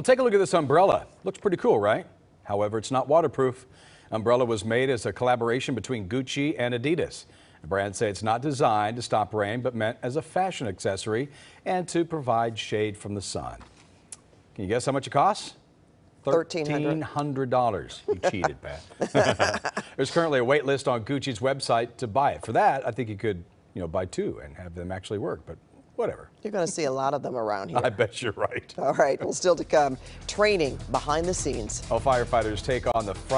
Well, take a look at this umbrella. Looks pretty cool, right? However, it's not waterproof. Umbrella was made as a collaboration between Gucci and Adidas. The brand say it's not designed to stop rain, but meant as a fashion accessory and to provide shade from the sun. Can you guess how much it costs? 1,300. $1,300. You cheated, Pat. There's currently a wait list on Gucci's website to buy it. For that, I think you could, you know, buy two and have them actually work, but whatever. You're going to see a lot of them around here. I bet you're right. All right, well, still to come, training behind the scenes. Well, firefighters take on the front